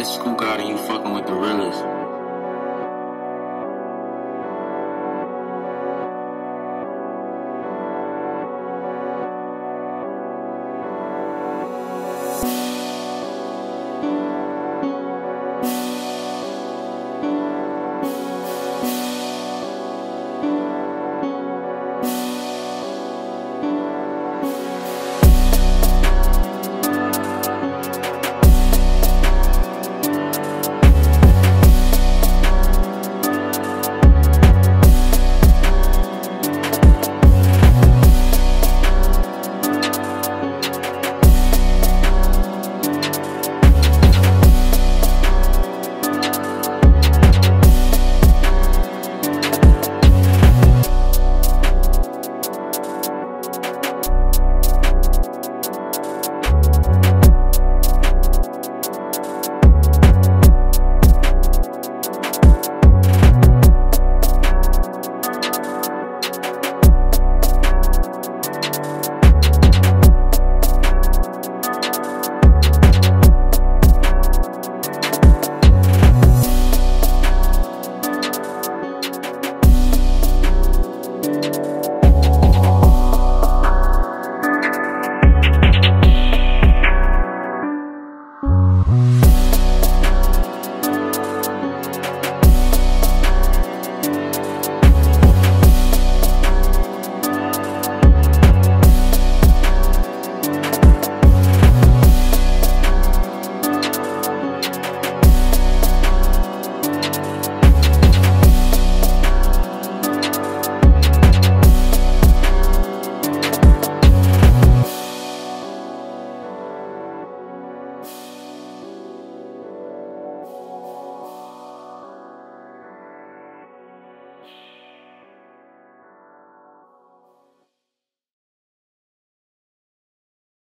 It's School God and you fucking with the realest.